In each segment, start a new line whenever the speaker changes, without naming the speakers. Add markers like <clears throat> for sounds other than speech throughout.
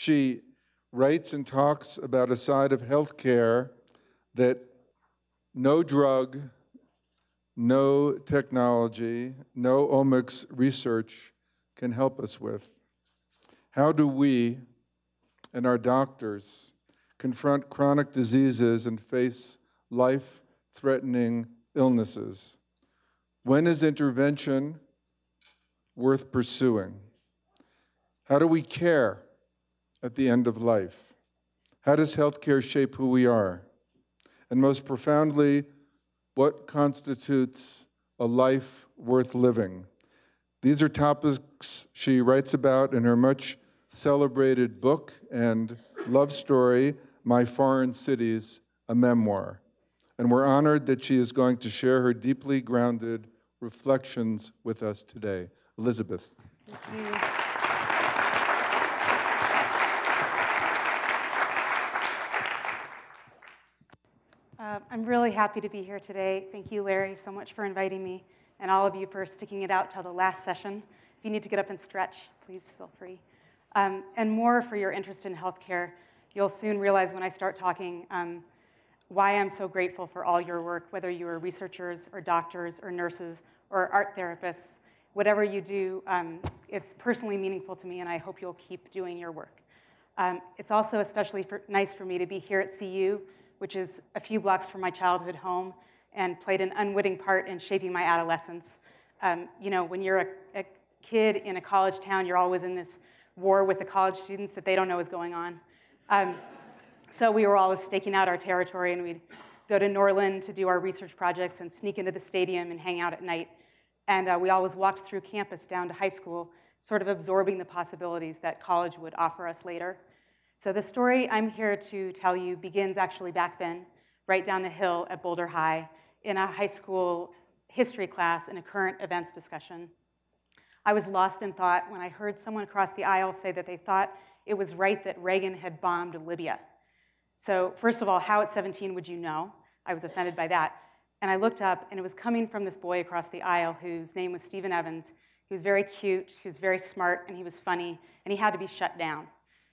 She writes and talks about a side of healthcare that no drug, no technology, no omics research can help us with. How do we and our doctors confront chronic diseases and face life threatening illnesses? When is intervention worth pursuing? How do we care at the end of life? How does healthcare shape who we are? And most profoundly, what constitutes a life worth living? These are topics she writes about in her much celebrated book and love story, My Foreign Cities, a Memoir. And we're honored that she is going to share her deeply grounded reflections with us today. Elizabeth. Thank you.
Uh, I'm really happy to be here today. Thank you, Larry, so much for inviting me, and all of you for sticking it out till the last session. If you need to get up and stretch, please feel free. Um, and more for your interest in healthcare. You'll soon realize when I start talking um, why I'm so grateful for all your work, whether you are researchers or doctors or nurses or art therapists. Whatever you do, um, it's personally meaningful to me, and I hope you'll keep doing your work. Um, it's also especially for, nice for me to be here at CU which is a few blocks from my childhood home, and played an unwitting part in shaping my adolescence. Um, you know, when you're a, a, kid in a college town, you're always in this war with the college students that they don't know is going on. Um, so we were always staking out our territory, and we'd go to Norlin to do our research projects and sneak into the stadium and hang out at night. And uh, we always walked through campus down to high school, sort of absorbing the possibilities that college would offer us later. So the story I'm here to tell you begins actually back then, right down the hill at Boulder High, in a high school history class in a current events discussion. I was lost in thought when I heard someone across the aisle say that they thought it was right that Reagan had bombed Libya. So first of all, how at 17 would you know? I was offended by that. And I looked up, and it was coming from this boy across the aisle whose name was Stephen Evans. He was very cute, he was very smart, and he was funny, and he had to be shut down.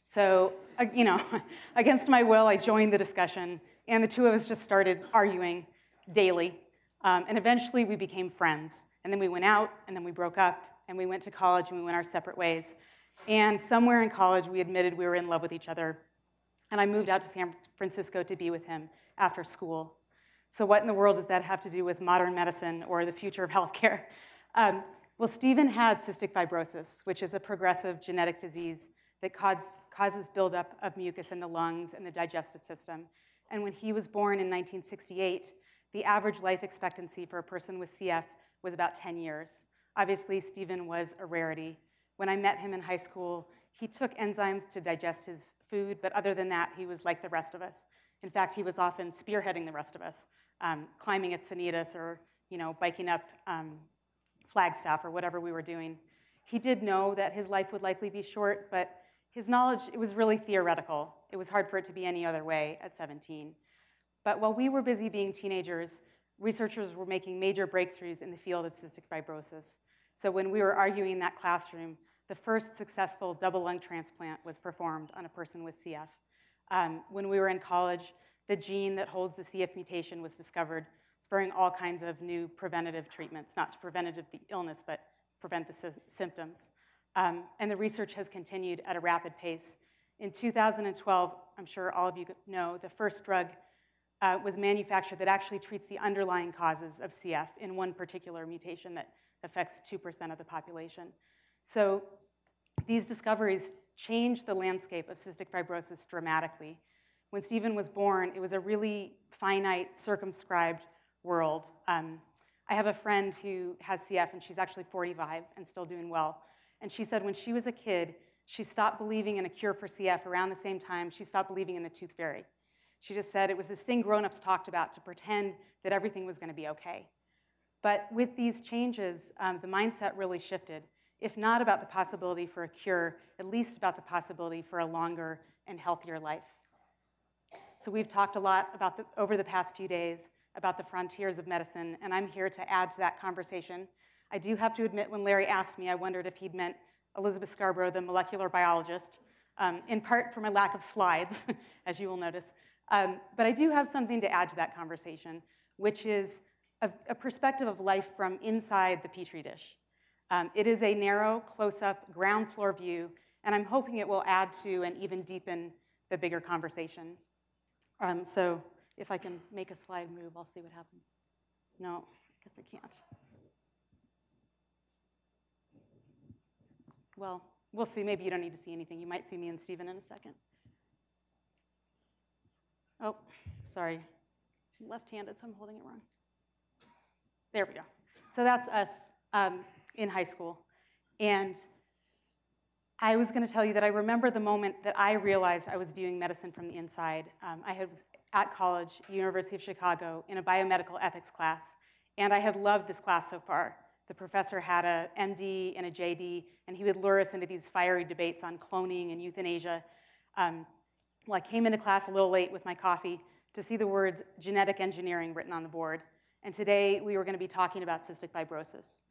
So, you know, <laughs> against my will, I joined the discussion, and the two of us just started arguing daily. Um, and eventually, we became friends. And then we went out, and then we broke up, and we went to college, and we went our separate ways. And somewhere in college, we admitted we were in love with each other. And I moved out to San Francisco to be with him after school. So, what in the world does that have to do with modern medicine or the future of <laughs> healthcare? Um, well, Stephen had cystic fibrosis, which is a progressive genetic disease that cause, causes buildup of mucus in the lungs and the digestive system. And when he was born in 1968, the average life expectancy for a person with CF was about 10 years. Obviously, Stephen was a rarity. When I met him in high school, he took enzymes to digest his food, but other than that, he was like the rest of us. In fact, he was often spearheading the rest of us, um, climbing at Sanitas or you know, biking up um, Flagstaff or whatever we were doing. He did know that his life would likely be short, but his knowledge, it was really theoretical. It was hard for it to be any other way at 17. But while we were busy being teenagers, researchers were making major breakthroughs in the field of cystic fibrosis. So when we were arguing in that classroom, the first successful double lung transplant was performed on a person with CF. Um, when we were in college, the gene that holds the CF mutation was discovered, spurring all kinds of new preventative treatments, not to prevent the illness, but prevent the sy symptoms. Um, and the research has continued at a rapid pace. In 2012, I'm sure all of you know, the first drug uh, was manufactured that actually treats the underlying causes of CF in one particular mutation that affects 2% of the population. So these discoveries changed the landscape of cystic fibrosis dramatically. When Stephen was born, it was a really finite, circumscribed world. Um, I have a friend who has CF, and she's actually 45 and still doing well. And she said when she was a kid, she stopped believing in a cure for CF around the same time she stopped believing in the tooth fairy. She just said it was this thing grown-ups talked about to pretend that everything was going to be okay. But with these changes, um, the mindset really shifted, if not about the possibility for a cure, at least about the possibility for a longer and healthier life. So we've talked a lot about the, over the past few days about the frontiers of medicine, and I'm here to add to that conversation I do have to admit, when Larry asked me, I wondered if he'd meant Elizabeth Scarborough, the molecular biologist. um, in part for my lack of slides, <laughs> as you will notice. Um, but I do have something to add to that conversation, which is a, a perspective of life from inside the Petri dish. Um, it is a narrow, close-up, ground floor view, and I'm hoping it will add to and even deepen the bigger conversation. Um, so if I can make a slide move, I'll see what happens. No, I guess I can't. Well, we'll see. Maybe you don't need to see anything. You might see me and Stephen in a second. Oh, sorry. Left-handed, so I'm holding it wrong. There we go. So that's us um, in high school. And I was going to tell you that I remember the moment that I realized I was viewing medicine from the inside. Um, I was at college, University of Chicago, in a biomedical ethics class, and I had loved this class so far. The professor had a MD and a JD, and he would lure us into these fiery debates on cloning and euthanasia. Um, well, I came into class a little late with my coffee to see the words genetic engineering written on the board. And today we were going to be talking about cystic fibrosis.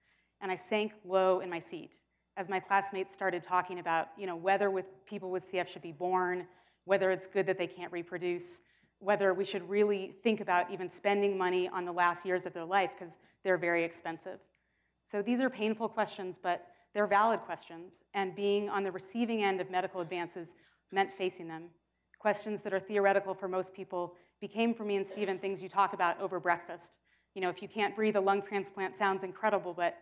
And I sank low in my seat as my classmates started talking about you know, whether with people with CF should be born, whether it's good that they can't reproduce, whether we should really think about even spending money on the last years of their life because they're very expensive. So these are painful questions, but they're valid questions. And being on the receiving end of medical advances meant facing them. Questions that are theoretical for most people became for me and Stephen things you talk about over breakfast. You know, if you can't breathe, a lung transplant sounds incredible, but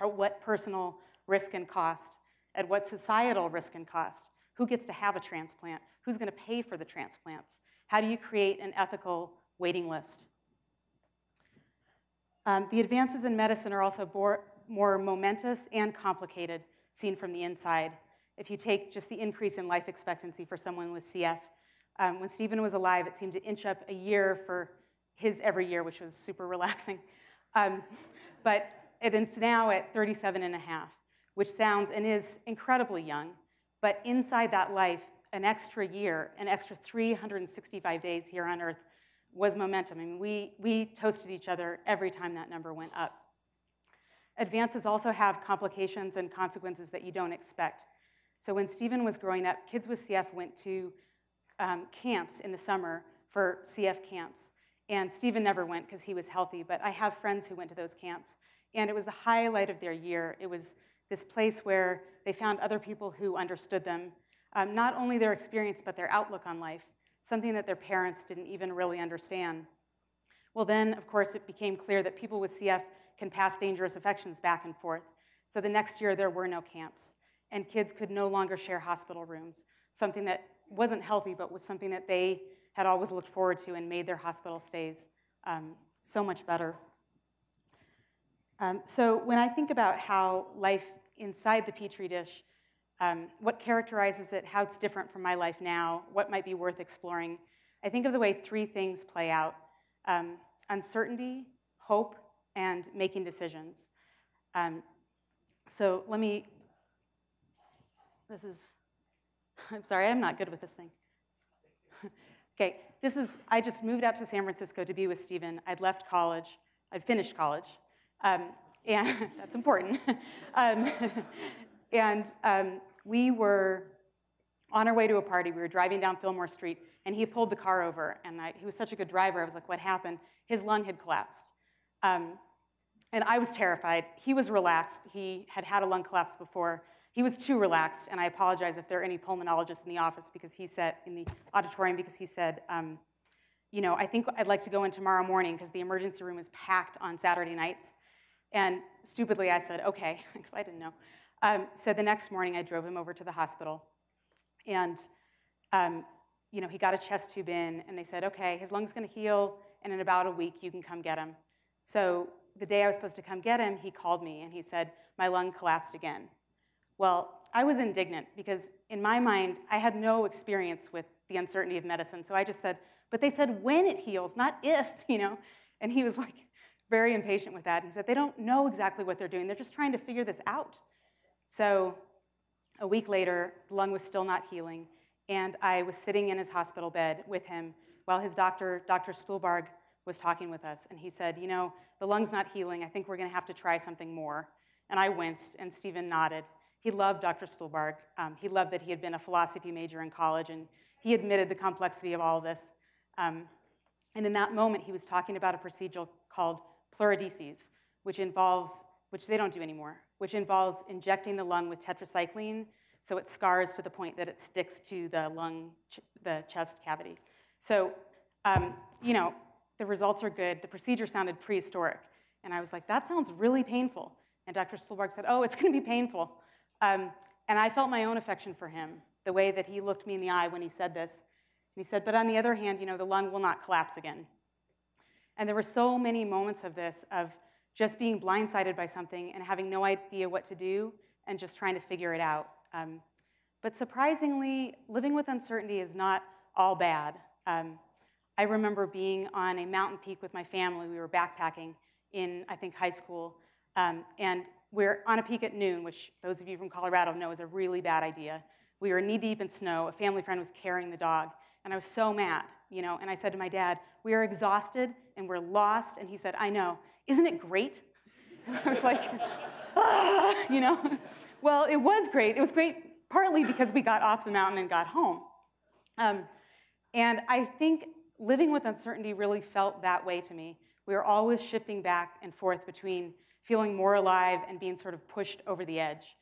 at what personal risk and cost? At what societal risk and cost? Who gets to have a transplant? Who's going to pay for the transplants? How do you create an ethical waiting list? Um, the advances in medicine are also more, more momentous and complicated, seen from the inside. If you take just the increase in life expectancy for someone with CF, um, when Stephen was alive, it seemed to inch up a year for his every year, which was super <laughs> relaxing. Um, but it's now at 37 and a half, which sounds and is incredibly young. But inside that life, an extra year, an extra 365 days here on earth was momentum. I mean, we, we toasted each other every time that number went up. Advances also have complications and consequences that you don't expect. So when Stephen was growing up, kids with CF went to um, camps in the summer for CF camps. And Stephen never went because he was healthy, but I have friends who went to those camps. And it was the highlight of their year. It was this place where they found other people who understood them, um, not only their experience, but their outlook on life something that their parents didn't even really understand. Well, then, of course, it became clear that people with CF can pass dangerous affections back and forth. So the next year, there were no camps, and kids could no longer share hospital rooms, something that wasn't healthy, but was something that they had always looked forward to and made their hospital stays um, so much better. Um, so when I think about how life inside the Petri dish um, what characterizes it, how it's different from my life now, what might be worth exploring. I think of the way three things play out um, uncertainty, hope, and making decisions. Um, so let me, this is, <laughs> I'm sorry, I'm not good with this thing. <laughs> okay, this is, I just moved out to San Francisco to be with Stephen. I'd left college, I'd finished college, um, <laughs> and that's important. Um, and um, we were on our way to a party. We were driving down Fillmore Street, and he pulled the car over. And I, he was such a good driver. I was like, what happened? His lung had collapsed. Um, and I was terrified. He was relaxed. He had had a lung collapse before. He was too relaxed, and I apologize if there are any pulmonologists in the office because he said, in the auditorium, because he said, um, you know, I think I'd like to go in tomorrow morning because the emergency room is packed on Saturday nights. And stupidly, I said, okay, <laughs> because I didn't know. Um, so the next morning, I drove him over to the hospital, and um, you know, he got a chest tube in, and they said, okay, his lung's going to heal, and in about a week, you can come get him. So the day I was supposed to come get him, he called me, and he said, my lung collapsed again. Well, I was indignant because in my mind, I had no experience with the uncertainty of medicine. So I just said, but they said when it heals, not if, <laughs> you know. And he was like very impatient with that. And he said, they don't know exactly what they're doing. They're just trying to figure this out. So a week later, the lung was still not healing, and I was sitting in his hospital bed with him while his doctor, Dr. Stulbarg, was talking with us, and he said, you know, the lung's not healing. I think we're going to have to try something more. And I winced, and Stephen nodded. He loved Dr. Stulbarg. Um, he loved that he had been a philosophy major in college, and he admitted the complexity of all of this. Um, and in that moment, he was talking about a procedure called pleurodesis, which involves, which they don't do anymore, which involves injecting the lung with tetracycline so it scars to the point that it sticks to the lung, ch the chest cavity. So, um, you know, the results are good. The procedure sounded prehistoric. And I was like, that sounds really painful. And Dr. Stulbarg said, oh, it's going to be painful. Um, and I felt my own affection for him, the way that he looked me in the eye when he said this. And he said, but on the other hand, you know, the lung will not collapse again. And there were so many moments of this, of just being blindsided by something and having no idea what to do and just trying to figure it out. Um, but surprisingly, living with uncertainty is not all bad. Um, I remember being on a mountain peak with my family. We were backpacking in, I think, high school. Um, and we're on a peak at noon, which those of you from Colorado know is a really bad idea. We were knee deep in snow. A family friend was carrying the dog. And I was so mad, you know. And I said to my dad, We are exhausted and we're lost. And he said, I know. Isn't it great? And <laughs> I was like, ah, you know. Well, it was great. It was great partly because we got off the mountain and got home. Um, and I think living with uncertainty really felt that way to me. We were always shifting back and forth between feeling more alive and being sort of pushed over the edge.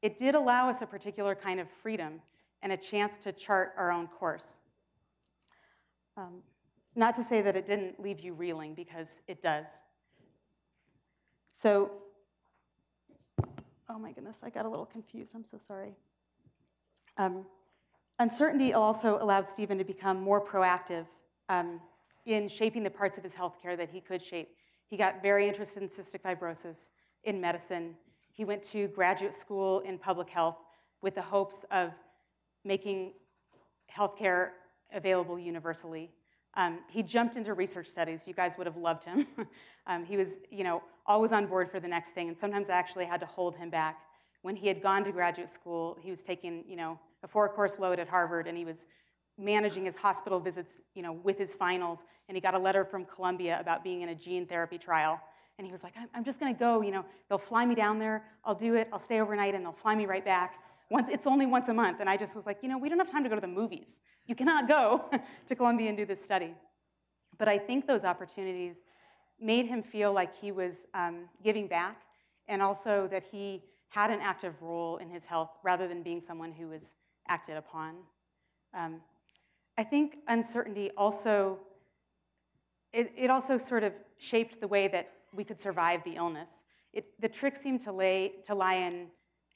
It did allow us a particular kind of freedom and a chance to chart our own course. Um, not to say that it didn't leave you reeling, because it does. So, oh my goodness, I got a little confused. I'm so sorry. Um, uncertainty also allowed Stephen to become more proactive um, in shaping the parts of his healthcare that he could shape. He got very interested in cystic fibrosis, in medicine. He went to graduate school in public health with the hopes of making healthcare available universally. Um, he jumped into research studies. You guys would have loved him. <laughs> um, he was, you know, always on board for the next thing, and sometimes I actually had to hold him back. When he had gone to graduate school, he was taking, you know, a four-course load at Harvard, and he was managing his hospital visits, you know, with his finals, and he got a letter from Columbia about being in a gene therapy trial. And he was like, I'm just gonna go, you know, they'll fly me down there, I'll do it, I'll stay overnight, and they'll fly me right back. Once, it's only once a month. And I just was like, you know, we don't have time to go to the movies. You cannot go <laughs> to Columbia and do this study. But I think those opportunities made him feel like he was um, giving back and also that he had an active role in his health rather than being someone who was acted upon. Um, I think uncertainty also, it, it also sort of shaped the way that we could survive the illness. It, the trick seemed to, lay, to lie in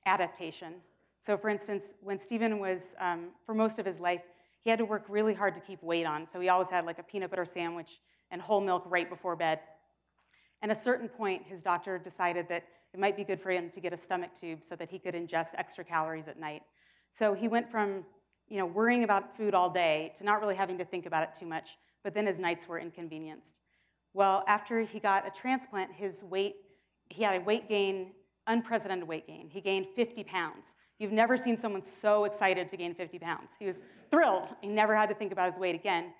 adaptation. So for instance, when Stephen was, um, for most of his life, he had to work really hard to keep weight on. So he always had like a peanut butter sandwich and whole milk right before bed. And at a certain point, his doctor decided that it might be good for him to get a stomach tube so that he could ingest extra calories at night. So he went from you know, worrying about food all day to not really having to think about it too much, but then his nights were inconvenienced. Well, after he got a transplant, his weight, he had a weight gain, unprecedented weight gain. He gained 50 pounds. You've never seen someone so excited to gain 50 pounds. He was thrilled. He never had to think about his weight again.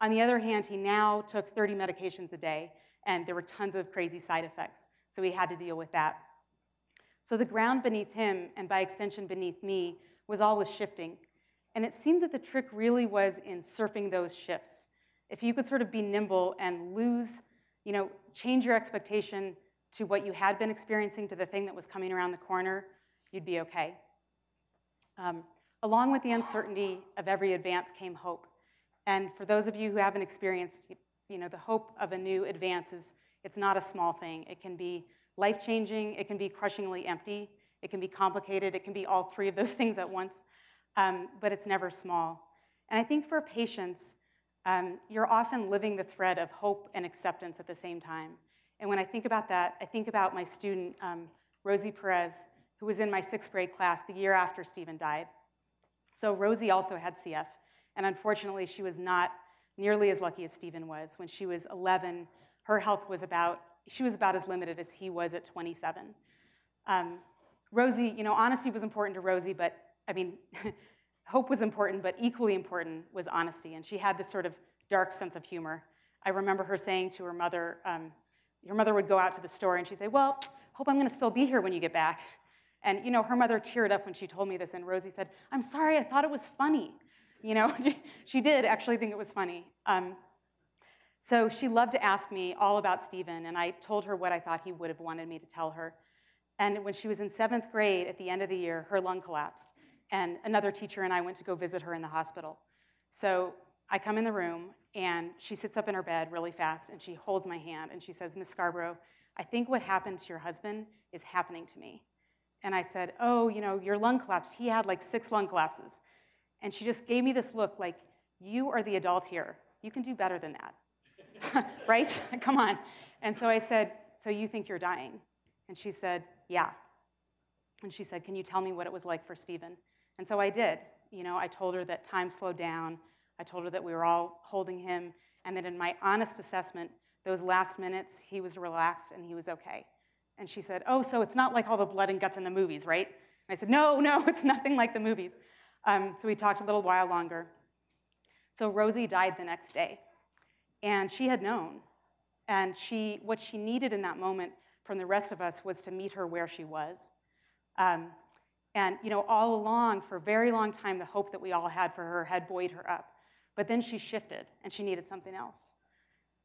On the other hand, he now took 30 medications a day, and there were tons of crazy side effects. So he had to deal with that. So the ground beneath him, and by extension beneath me, was always shifting. And it seemed that the trick really was in surfing those shifts. If you could sort of be nimble and lose, you know, change your expectation to what you had been experiencing to the thing that was coming around the corner, you'd be okay. Um, along with the uncertainty of every advance came hope. And for those of you who haven't experienced, you know, the hope of a new advance is, it's not a small thing. It can be life-changing, it can be crushingly empty, it can be complicated, it can be all three of those <laughs> things at once um, but it's never small. And I think for patients, um, you're often living the thread of hope and acceptance at the same time. And when I think about that, I think about my student, um, Rosie Perez, who was in my sixth grade class the year after Stephen died. So Rosie also had CF, and unfortunately, she was not nearly as lucky as Stephen was. When she was 11, her health was about, she was about as limited as he was at 27. Um, Rosie, you know, honesty was important to Rosie, but I mean, <laughs> hope was important, but equally important was honesty. And she had this sort of dark sense of humor. I remember her saying to her mother, um, her mother would go out to the store and she'd say, Well, hope I'm going to still be here when you get back. And you know, her mother teared up when she told me this, and Rosie said, "I'm sorry, I thought it was funny." You know, <laughs> she did actually think it was funny. Um, so she loved to ask me all about Stephen, and I told her what I thought he would have wanted me to tell her. And when she was in seventh grade, at the end of the year, her lung collapsed, and another teacher and I went to go visit her in the hospital. So I come in the room, and she sits up in her bed really fast, and she holds my hand, and she says, Miss Scarboro, I think what happened to your husband is happening to me. And I said, Oh, you know, your lung collapsed. He had like six lung collapses. And she just gave me this look like, You are the adult here. You can do better than that. <laughs> right? <laughs> Come on. And so I said, So you think you're dying? And she said, Yeah. And she said, Can you tell me what it was like for Stephen? And so I did. You know, I told her that time slowed down. I told her that we were all holding him, and that in my honest assessment, those last minutes, he was relaxed and he was okay. And she said, Oh, so it's not like all the blood and guts in the movies, right? And I said, No, no, <laughs> it's nothing like the movies. Um, so we talked a little while longer. So Rosie died the next day, and she had known. And she, what she needed in that moment from the rest of us was to meet her where she was. Um, and you know, all along, for a very long time, the hope that we all had for her had buoyed her up. But then she shifted, and she needed something else.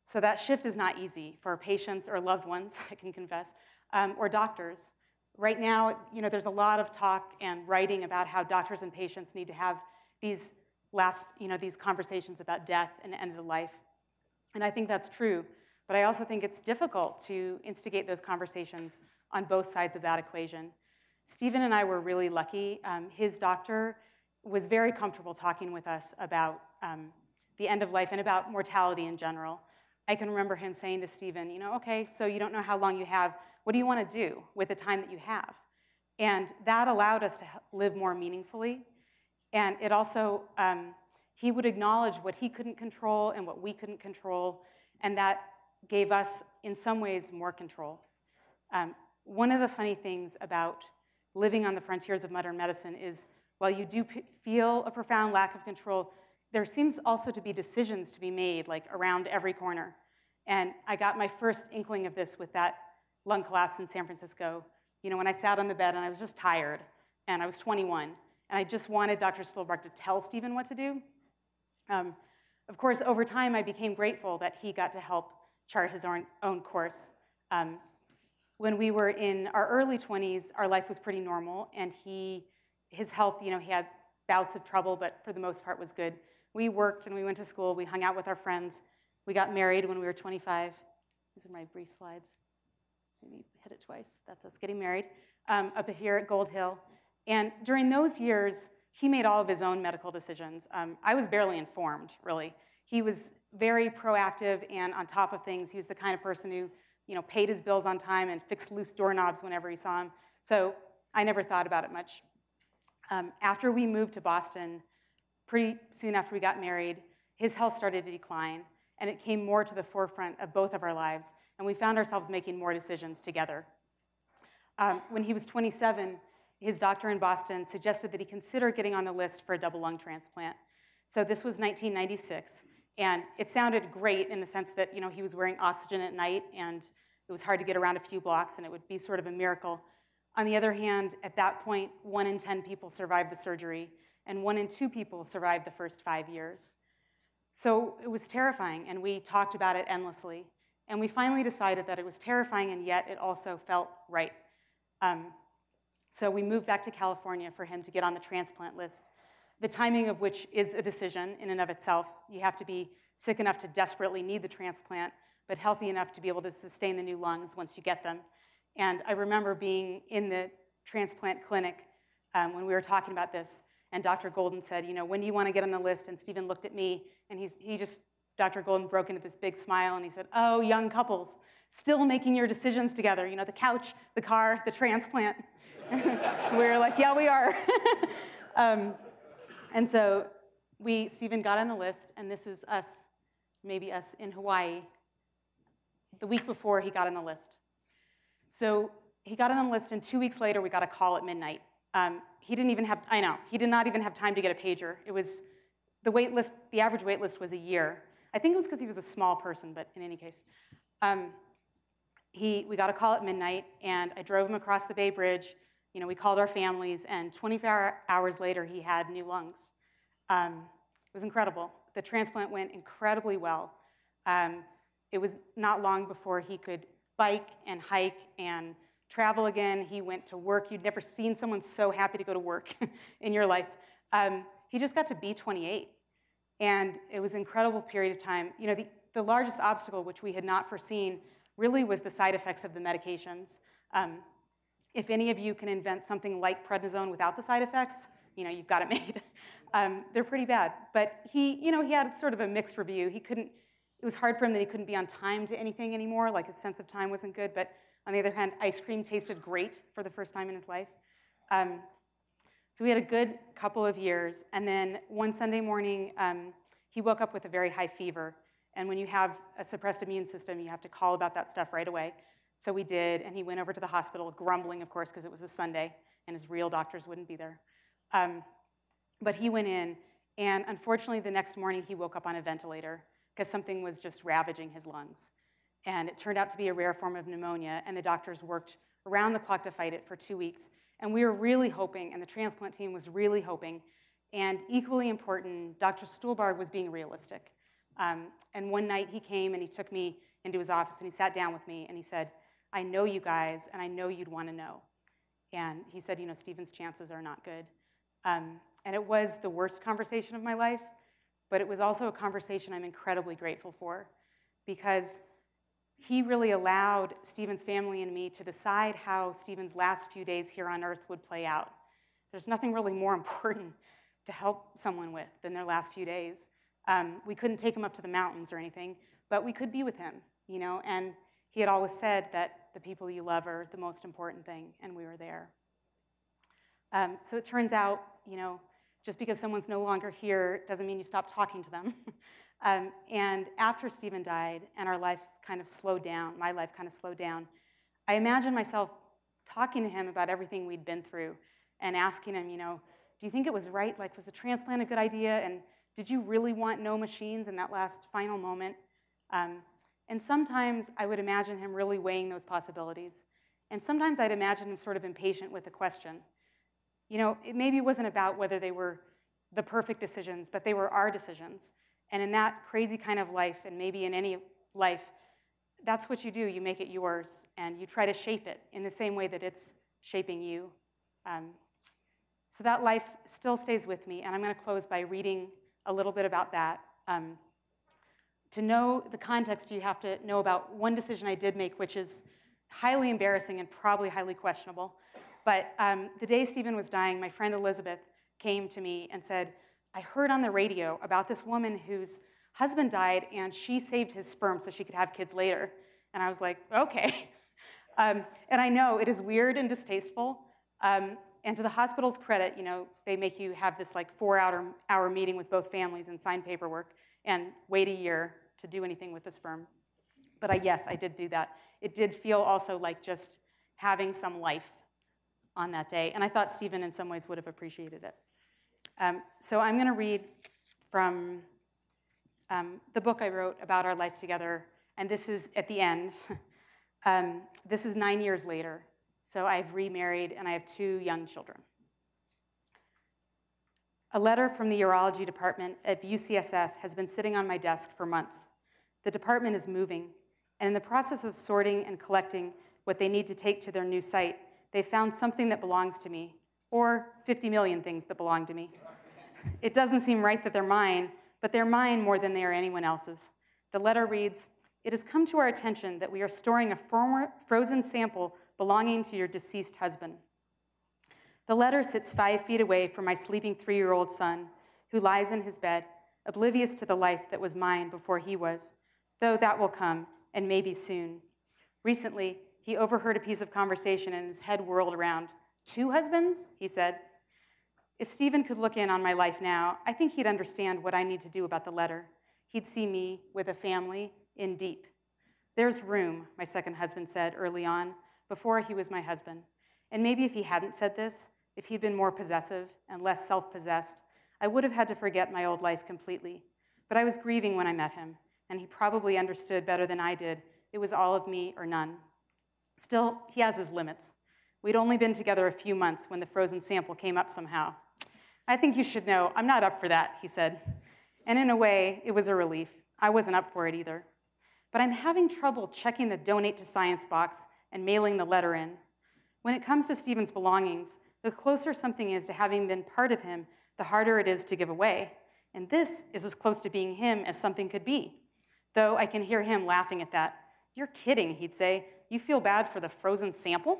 So that shift is not easy for patients or loved ones, <laughs> I can confess, um, or doctors. Right now, you know, there's a lot of talk and writing about how doctors and patients need to have these last, you know, these conversations about death and end of life. And I think that's true. But I also think it's difficult to instigate those conversations on both sides of that equation. Stephen and I were really lucky. Um, his doctor was very comfortable talking with us about um, the end of life and about mortality in general. I can remember him saying to Stephen, you know, okay, so you don't know how long you have. What do you want to do with the time that you have? And that allowed us to live more meaningfully. And it also, um, he would acknowledge what he couldn't control and what we couldn't control, and that gave us, in some ways, more control. Um, one of the funny things about living on the frontiers of modern medicine is while you do feel a profound lack of control, there seems also to be decisions to be made, like around every corner. And I got my first inkling of this with that lung collapse in San Francisco. You know, when I sat on the bed and I was just tired, and I was 21, and I just wanted Dr. Stulbarg to tell Stephen what to do. Um, of course, over time, I became grateful that he got to help chart his own, own course. Um, when we were in our early 20s, our life was pretty normal, and he, his health, you know, he had bouts of trouble, but for the most part was good. We worked and we went to school, we hung out with our friends. We got married when we were 25. These are my brief slides. Maybe hit it twice. That's us getting married um, up here at Gold Hill. And during those years, he made all of his own medical decisions. Um, I was barely informed, really. He was very proactive and on top of things. He was the kind of person who, you know, paid his bills on time and fixed loose doorknobs whenever he saw him. So I never thought about it much. Um, after we moved to Boston, pretty soon after we got married, his health started to decline, and it came more to the forefront of both of our lives, and we found ourselves making more decisions together. Um, when he was 27, his doctor in Boston suggested that he consider getting on the list for a double lung transplant. So this was 1996, and it sounded great in the sense that you know he was wearing oxygen at night, and it was hard to get around a few blocks, and it would be sort of a miracle. On the other hand, at that point, one in 10 people survived the surgery, and one in two people survived the first five years. So it was terrifying, and we talked about it endlessly. And we finally decided that it was terrifying, and yet it also felt right. Um, so we moved back to California for him to get on the transplant list, the timing of which is a decision in and of itself. You have to be sick enough to desperately need the transplant, but healthy enough to be able to sustain the new lungs once you get them. And I remember being in the transplant clinic um, when we were talking about this, and Dr. Golden said, you know, when do you want to get on the list? And Stephen looked at me, and he's, he just, Dr. Golden broke into this big smile, and he said, oh, young couples, still making your decisions together. You know, the couch, the car, the transplant. we <laughs> were like, yeah, we are. <laughs> um, and so we, Stephen got on the list, and this is us, maybe us in Hawaii, the week before he got on the list. So he got on the list, and two weeks later, we got a call at midnight. Um, he didn't even have, I know, he did not even have time to get a pager. It was, the wait list, the average wait list was a year. I think it was because he was a small person, but in any case. Um, he, we got a call at midnight, and I drove him across the Bay Bridge, You know, we called our families, and 24 hours later, he had new lungs. Um, it was incredible. The transplant went incredibly well. Um, it was not long before he could bike and hike and travel again. He went to work. You'd never seen someone so happy to go to work <laughs> in your life. Um, he just got to be 28. And it was an incredible period of time. You know, the, the largest obstacle, which we had not foreseen, really was the side effects of the medications. Um, if any of you can invent something like prednisone without the side effects, you know, you've got it <laughs> made. Um, they're pretty bad. But he, you know, he had sort of a mixed review. He couldn't, it was hard for him that he couldn't be on time to anything anymore, like his sense of time wasn't good. But on the other hand, ice cream tasted great for the first time in his life. Um, so we had a good couple of years. And then one Sunday morning, um, he woke up with a very high fever. And when you have a suppressed immune system, you have to call about that stuff right away. So we did, and he went over to the hospital, grumbling, of course, because it was a Sunday, and his real doctors wouldn't be there. Um, but he went in, and unfortunately, the next morning, he woke up on a ventilator because something was just ravaging his lungs. And it turned out to be a rare form of pneumonia, and the doctors worked around the clock to fight it for two weeks. And we were really hoping, and the transplant team was really hoping, and equally important, Dr. Stulbarg was being realistic. Um, and one night he came and he took me into his office and he sat down with me and he said, I know you guys and I know you'd want to know. And he said, you know, Stephen's chances are not good. Um, and it was the worst conversation of my life, but it was also a conversation I'm incredibly grateful for because he really allowed Stephen's family and me to decide how Stephen's last few days here on earth would play out. There's nothing really more <laughs> important to help someone with than their last few days. Um, we couldn't take him up to the mountains or anything, but we could be with him, you know, and he had always said that the people you love are the most important thing, and we were there. Um, so it turns out, you know, just because someone's no longer here doesn't mean you stop talking to them. <laughs> Um, and after Stephen died and our lives kind of slowed down, my life kind of slowed down, I imagined myself talking to him about everything we'd been through and asking him, you know, do you think it was right? Like, was the transplant a good idea? And did you really want no machines in that last final moment? Um, and sometimes I would imagine him really weighing those possibilities. And sometimes I'd imagine him sort of impatient with the question. You know, it maybe wasn't about whether they were the perfect decisions, but they were our decisions. And in that crazy kind of life, and maybe in any life, that's what you do. You make it yours, and you try to shape it in the same way that it's shaping you. Um, so that life still stays with me, and I'm going to close by reading a little bit about that. Um, to know the context, you have to know about one decision I did make, which is highly embarrassing and probably highly questionable. But um, the day Stephen was dying, my friend Elizabeth came to me and said, I heard on the radio about this woman whose husband died and she saved his sperm so she could have kids later. And I was like, okay. <laughs> Um, and I know it is weird and distasteful. Um, and to the hospital's credit, you know, they make you have this like four hour, hour meeting with both families and sign paperwork and wait a year to do anything with the sperm. But I, yes, I did do that. It did feel also like just having some life on that day. And I thought Stephen, in some ways, would have appreciated it. Um, so I'm going to read from um, the book I wrote about our life together, and this is at the end. <laughs> um, this is nine years later. So I've remarried and I have two young children. A letter from the urology department at UCSF has been sitting on my desk for months. The department is moving, and in the process of sorting and collecting what they need to take to their new site, they found something that belongs to me, or 50 million things that belong to me. It doesn't seem right that they're mine, but they're mine more than they are anyone else's. The letter reads It has come to our attention that we are storing a frozen sample belonging to your deceased husband. The letter sits five feet away from my sleeping three year old son, who lies in his bed, oblivious to the life that was mine before he was, though that will come, and maybe soon. Recently, he overheard a piece of conversation and his head whirled around. Two husbands? He said. If Stephen could look in on my life now, I think he'd understand what I need to do about the letter. He'd see me with a family in deep. There's room, my second husband said early on, before he was my husband. And maybe if he hadn't said this, if he'd been more possessive and less self possessed, I would have had to forget my old life completely. But I was grieving when I met him, and he probably understood better than I did it was all of me or none. Still, he has his limits. We'd only been together a few months when the frozen sample came up somehow. I think you should know I'm not up for that, he said. And in a way, it was a relief. I wasn't up for it either. But I'm having trouble checking the donate to science box and mailing the letter in. When it comes to Stephen's belongings, the closer something is to having been part of him, the harder it is to give away. And this is as close to being him as something could be. Though I can hear him laughing at that. You're kidding, he'd say. You feel bad for the frozen sample?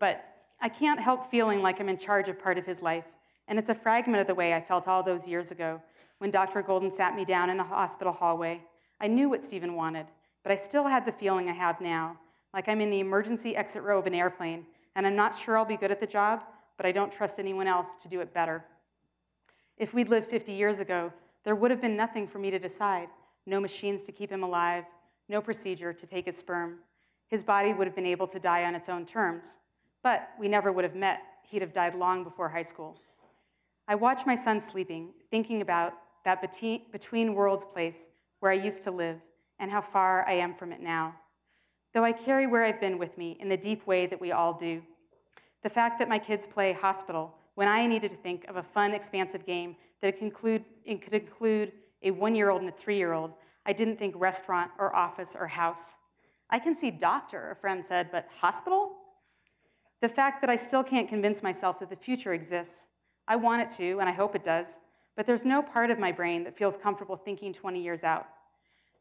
But I can't help feeling like I'm in charge of part of his life. And it's a fragment of the way I felt all those years ago when Dr. Golden sat me down in the hospital hallway. I knew what Stephen wanted, but I still had the feeling I have now, like I'm in the emergency exit row of an airplane, and I'm not sure I'll be good at the job, but I don't trust anyone else to do it better. If we'd lived 50 years ago, there would have been nothing for me to decide no machines to keep him alive, no procedure to take his sperm. His body would have been able to die on its own terms. But we never would have met. He'd have died long before high school. I watch my son sleeping, thinking about that between worlds place where I used to live and how far I am from it now. Though I carry where I've been with me in the deep way that we all do. The fact that my kids play hospital when I needed to think of a fun, expansive game that could include, could include a one year old and a three year old, I didn't think restaurant or office or house. I can see doctor, a friend said, but hospital? The fact that I still can't convince myself that the future exists. I want it to, and I hope it does, but there's no part of my brain that feels comfortable thinking 20 years out.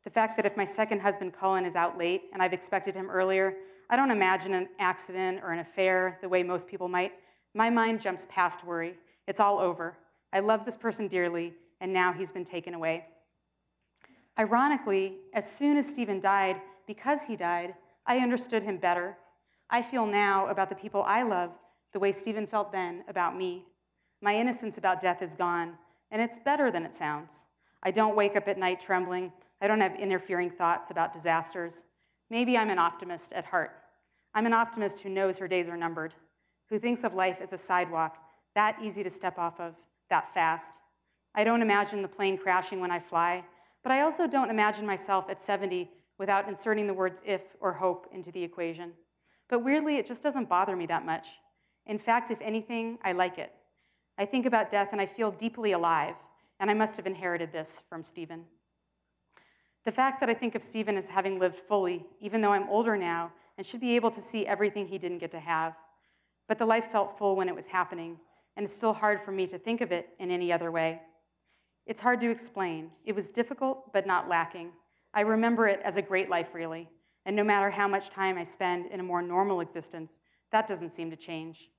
The fact that if my second husband, Cullen, is out late and I've expected him earlier, I don't imagine an accident or an affair the way most people might. My mind jumps past worry. It's all over. I love this person dearly, and now he's been taken away. Ironically, as soon as Stephen died, because he died, I understood him better. I feel now about the people I love the way Stephen felt then about me. My innocence about death is gone, and it's better than it sounds. I don't wake up at night trembling. I don't have interfering thoughts about disasters. Maybe I'm an optimist at heart. I'm an optimist who knows her days are numbered, who thinks of life as a sidewalk, that easy to step off of, that fast. I don't imagine the plane crashing when I fly, but I also don't imagine myself at 70 without inserting the words if or hope into the equation. But weirdly, it just doesn't bother me that much. In fact, if anything, I like it. I think about death and I feel deeply alive, and I must have inherited this from Stephen. The fact that I think of Stephen as having lived fully, even though I'm older now and should be able to see everything he didn't get to have. But the life felt full when it was happening, and it's still hard for me to think of it in any other way. It's hard to explain. It was difficult, but not lacking. I remember it as a great life, really, and no matter how much time I spend in a more normal existence, that doesn't seem to change.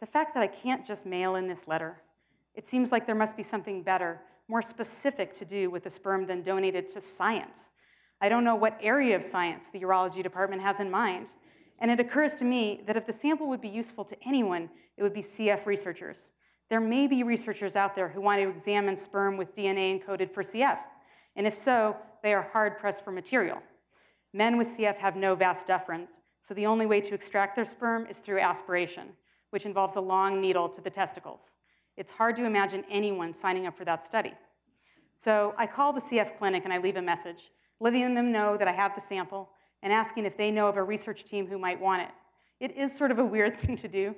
The fact that I can't just mail in this letter, it seems like there must be something better, more specific to do with the sperm than donated to science. I don't know what area of science the urology department has in mind. And it occurs to me that if the sample would be useful to anyone, it would be CF researchers. There may be researchers out there who want to examine sperm with DNA encoded for CF. And if so, they are hard pressed for material. Men with CF have no vas deferens, so the only way to extract their sperm is through aspiration, which involves a long needle to the testicles. It's hard to imagine anyone signing up for that study. So I call the CF clinic and I leave a message, letting them know that I have the sample and asking if they know of a research team who might want it. It is sort of a weird <laughs> thing to do,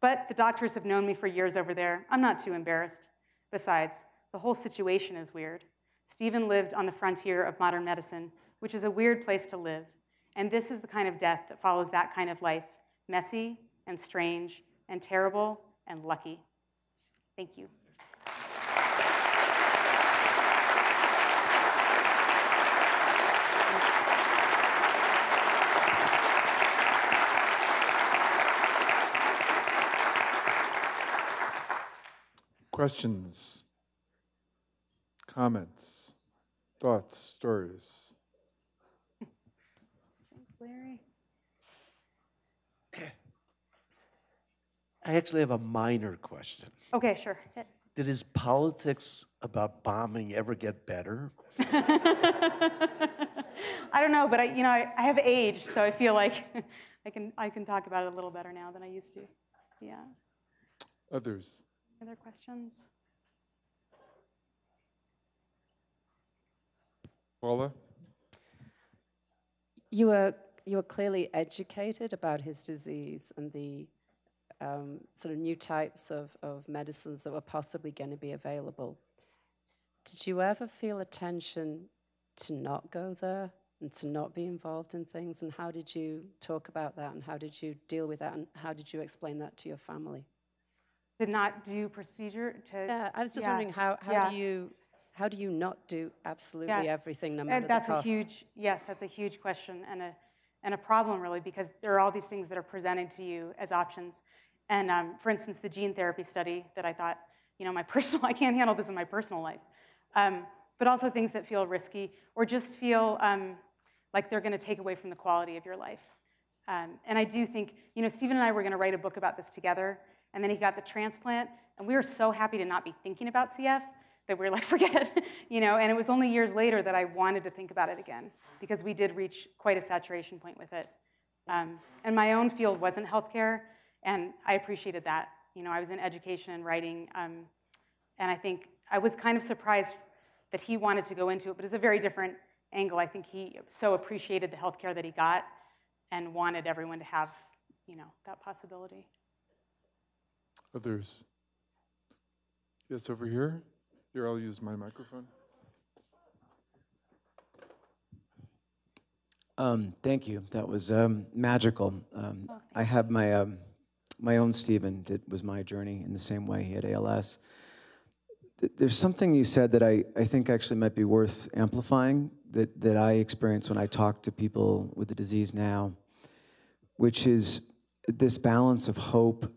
but the doctors have known me for years over there. I'm not too embarrassed. Besides, the whole situation is weird. Stephen lived on the frontier of modern medicine, which is a weird place to live. And this is the kind of death that follows that kind of life messy and strange and terrible and lucky. Thank you.
Questions, comments, thoughts, stories?
Thanks, Larry.
I actually have a minor question.
Okay, sure.
Did his politics about bombing ever get better? <laughs>
I don't know, but I, you know, I, I have age, so I feel like <laughs> I can I can talk about it a little better now than I used to. Yeah.
Others.
Other questions?
Paula?
You were you were clearly educated about his disease and the um, sort of new types of, of medicines that were possibly going to be available. Did you ever feel a tension to not go there and to not be involved in things? And how did you talk about that? And how did you deal with that? And how did you explain that to your family?
Did not do procedure to.
Yeah, I was just
yeah,
wondering how, how
yeah.
do you how do you not do absolutely
Yes.
everything no
And
matter
that's
the cost?
a huge, yes, that's a huge question and a, and a problem really because there are all these things that are presented to you as options. And um, for instance, the gene therapy study that I thought, you know, my <laughs> personal, I can't handle this in my personal life. Um, but also things that feel risky or just feel um, like they're gonna take away from the quality of your life. Um, and I do think, you know, Stephen and I were gonna write a book about this together, and then he got the transplant, and we were so happy to not be thinking about CF that we were like, <laughs> forget, you know, and it was only years later that I wanted to think about it again, because we did reach quite a saturation point with it. Um, and my own field wasn't healthcare, and I appreciated that. You know, I was in education and writing, um, and I think I was kind of surprised that he wanted to go into it, but it's a very different angle. I think he so appreciated the healthcare that he got and wanted everyone to have, you know, that possibility.
Others? Yes, over here. Here, I'll use my microphone.
Um, thank you. That was um, magical. Um, I have my um, my own Stephen. That was my journey in the same way. He had ALS. Th- There's something you said that I, I think actually might be worth amplifying that, that I experience when I talk to people with the disease now, which is this balance of hope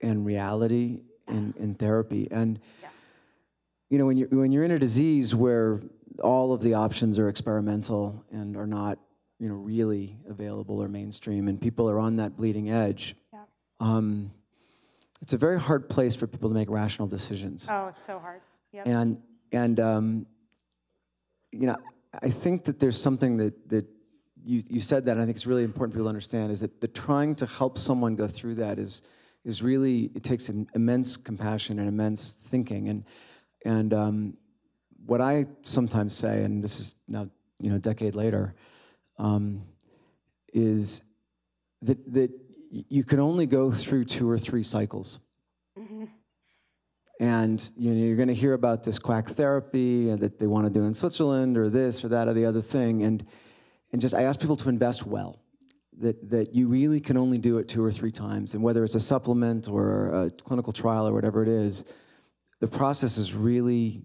and reality in, in therapy. And
Yeah.
You know, when you're when you're in a disease where all of the options are experimental and are not, you know, really available or mainstream, and people are on that bleeding edge,
Yeah.
um, it's a very hard place for people to make rational decisions.
Oh, it's so hard. Yep.
And and um, you know, I think that there's something that that you you said that and I think it's really important for people to understand is that the trying to help someone go through that is is really it takes im- immense compassion and immense thinking and and um, what I sometimes say and this is now you know a decade later um, is that that you can only go through two or three cycles and you know, you're going to hear about this quack therapy that they want to do in Switzerland or this or that or the other thing. And, and just, I ask people to invest well, that, that you really can only do it two or three times. And whether it's a supplement or a clinical trial or whatever it is, the process is really,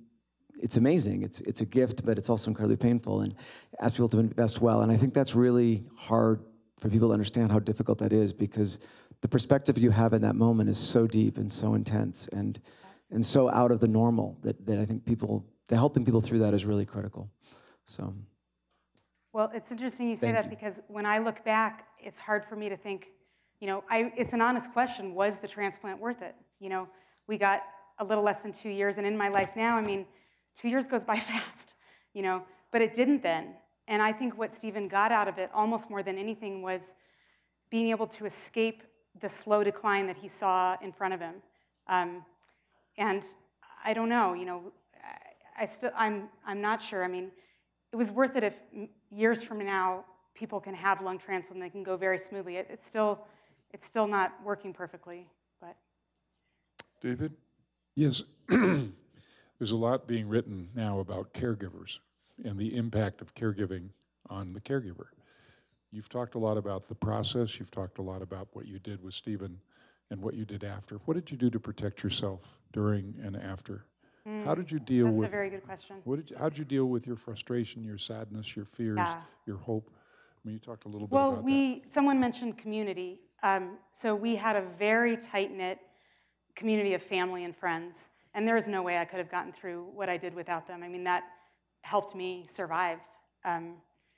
it's amazing. It's, it's a gift, but it's also incredibly painful. And ask people to invest well. And I think that's really hard for people to understand how difficult that is because the perspective you have in that moment is so deep and so intense and, and so out of the normal that, that I think people, that helping people through that is really critical. So,
Well, it's interesting you say
Thank
that
you.
because when I look back, it's hard for me to think, you know, I, it's an honest question was the transplant worth it? You know, we got a little less than two years, and in my life now, I mean, two years goes by <laughs> fast, you know, but it didn't then. And I think what Stephen got out of it almost more than anything was being able to escape the slow decline that he saw in front of him. Um, and I don't know, you know, I, I still, I'm, I'm not sure. I mean, it was worth it if years from now people can have lung transplant and they can go very smoothly. It, it's still, it's still not working perfectly, but
David?
Yes, <clears throat> there's a lot being written now about caregivers and the impact of caregiving on the caregiver. You've talked a lot about the process, you've talked a lot about what you did with Stephen and what you did after. What did you do to protect yourself during and after? How did you deal with
that's a very good question.
what did, you- how did you deal with your frustration, your sadness, your fears,
Yeah.
your hope? I mean, you talked a little bit
Well,
about that.
we, someone mentioned community. Um, so we had a very tight knit community of family and friends. And there is no way I could have gotten through what I did without them. I mean, that helped me survive. Um,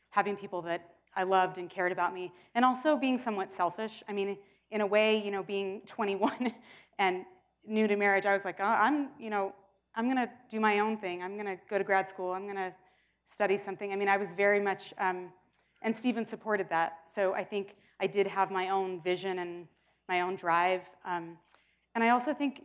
having people that I loved and cared about me, and also being somewhat selfish. I mean, in a way, you know, being <laughs> 21 and new to marriage, I was like, oh, I'm, you know, I'm gonna do my own thing. I'm gonna go to grad school. I'm gonna study something. I mean, I was very much, um, and Stephen supported that. So I think I did have my own vision and my own drive. Um, and I also think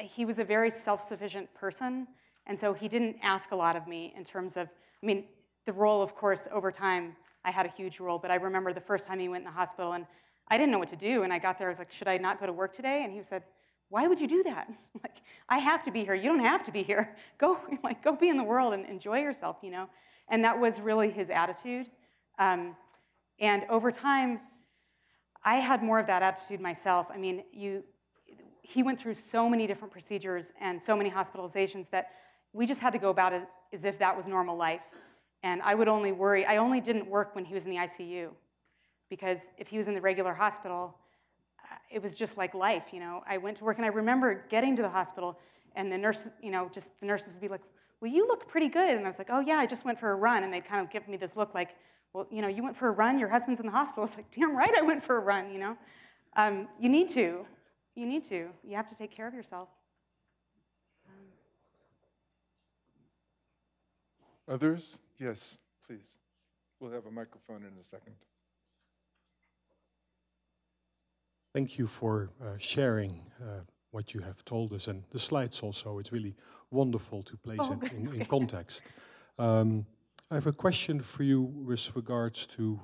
he was a very self-sufficient person, and so he didn't ask a lot of me in terms of, I mean, the role, of course, over time I had a huge role. But I remember the first time he went in the hospital, and I didn't know what to do. And I got there, I was like, should I not go to work today? And he said, why would you do that? <laughs> like, I have to be here. You don't have to be here. <laughs> Go, <laughs> like, go be in the world and enjoy yourself, you know? And that was really his attitude. Um, and over time, I had more of that attitude myself. I mean, you, he went through so many different procedures and so many hospitalizations that we just had to go about it as if that was normal life. And I would only worry, I only didn't work when he was in the ICU. Because if he was in the regular hospital, uh, it was just like life, you know. I went to work and I remember getting to the hospital and the nurse, you know, just the nurses would be like, well, you look pretty good. And I was like, oh yeah, I just went for a run. And they'd kind of give me this look like, well, you know, you went for a run, your husband's in the hospital. <laughs> It's like, damn right I went for a run, you know. Um, you need to, you need to. You have to take care of yourself.
Others? Yes, please. We'll have a microphone in a second.
Thank you for uh, sharing uh, what you have told us and the slides also. It's really wonderful to place
Oh,
it in, in
okay.
context. Um, I have a question for you with regards to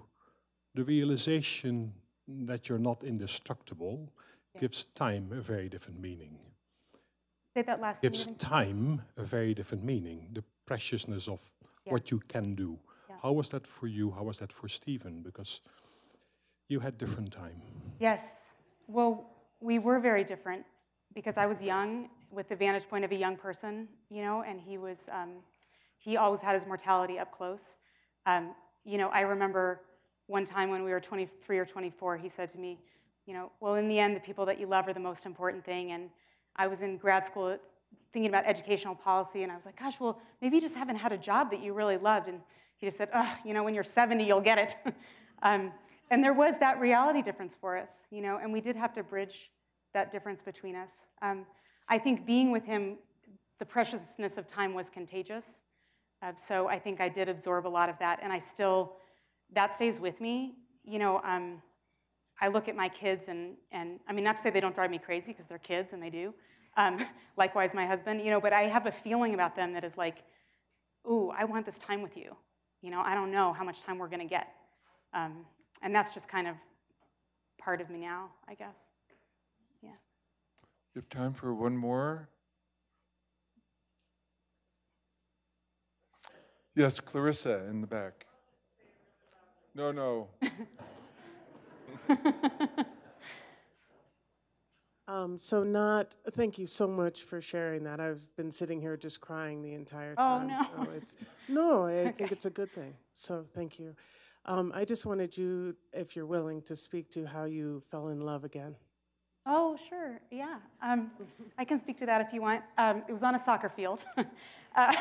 the realization that you're not indestructible gives time a very different meaning.
Say that last
Gives time a very different meaning, the preciousness of
Yeah.
what you can do.
Yeah.
How was that for you? How was that for Stephen? Because you had different time.
Yes. Well, we were very different because I was young with the vantage point of a young person, you know, and he was, um, he always had his mortality up close. Um, you know, I remember one time when we were 23 or 24, he said to me, you know, well, in the end, the people that you love are the most important thing. And I was in grad school thinking about educational policy, and I was like, gosh, well, maybe you just haven't had a job that you really loved. And he just said, Ugh, you know, when you're 70, you'll get it. <laughs> um, and there was that reality difference for us, you know, and we did have to bridge that difference between us. Um, I think being with him, the preciousness of time was contagious. Uh, so I think I did absorb a lot of that, and I still, that stays with me. You know, um, I look at my kids, and, and I mean, not to say they don't drive me crazy, because they're kids, and they do. Um, <laughs> likewise, my husband, you know, but I have a feeling about them that is like, ooh, I want this time with you. You know, I don't know how much time we're going to get. Um, and that's just kind of part of me now, I guess. Yeah.
You have time for one more? Yes, Clarissa in the back. No, no. <laughs> <laughs>
Um, so not, thank you so much for sharing that. I've been sitting here just crying the entire time.
Oh, no.
So it's, no, I <laughs> think it's a good thing. So thank you. Um, I just wanted you, if you're willing, to speak to how you fell in love again.
Oh, sure, yeah. Um, I can speak to that if you want. Um, it was on a soccer field. <laughs> uh,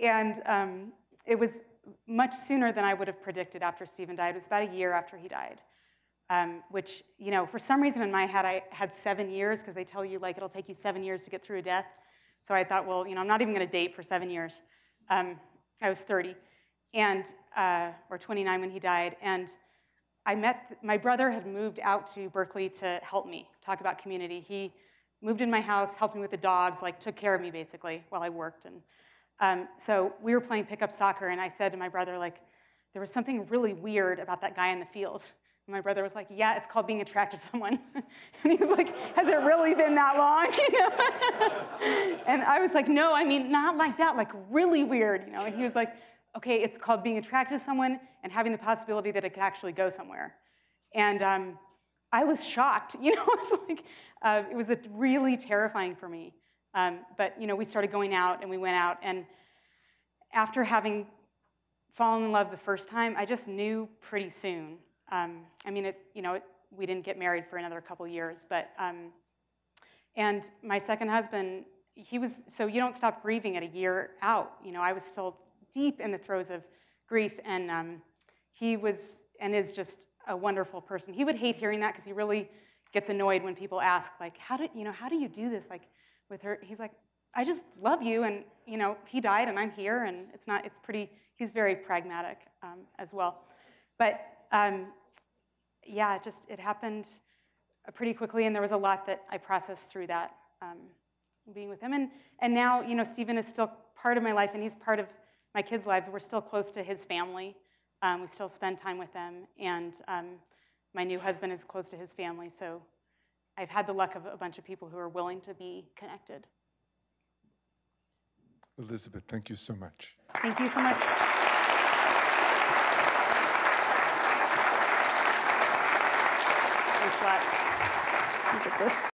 and um, it was much sooner than I would have predicted after Stephen died. It was about a year after he died. Um, which, you know, for some reason in my head, I had seven years because they tell you, like, it'll take you seven years to get through a death. So I thought, well, you know, I'm not even going to date for seven years. Um, I was 30, and uh, or 29 when he died, and I met my brother had moved out to Berkeley to help me talk about community. He moved in my house, helped me with the dogs, like took care of me basically while I worked. And um, so we were playing pickup soccer, and I said to my brother, like, there was something really weird about that guy in the field. My brother was like, yeah, it's called being attracted to someone. <laughs> and he was like, has it really been that long? <laughs> And I was like, no, I mean, not like that, like really weird, you know? And he was like, okay, it's called being attracted to someone and having the possibility that it could actually go somewhere. And um, I was shocked, <laughs> you know, it was like, uh, it was really terrifying for me. Um, but, you know, we started going out and we went out, and after having fallen in love the first time, I just knew pretty soon. Um, I mean, it, you know, it, we didn't get married for another couple years, but, um, and my second husband, he was, so you don't stop grieving at a year out. You know, I was still deep in the throes of grief, and um, he was, and is just a wonderful person. He would hate hearing that because he really gets annoyed when people ask, like, how do, you know, how do you do this, like, with her? He's like, I just love you, and, you know, he died, and I'm here, and it's not, it's pretty, he's very pragmatic um, as well. But, um, yeah, it just, it happened uh, pretty quickly, and there was a lot that I processed through that, um, being with him. And, and now, you know, Stephen is still part of my life, and he's part of my kids' lives. We're still close to his family. Um, we still spend time with them, and um, my new husband is close to his family, so I've had the luck of a bunch of people who are willing to be connected.
Elizabeth, thank you so much.
Thank you so much. Thanks. Look at this.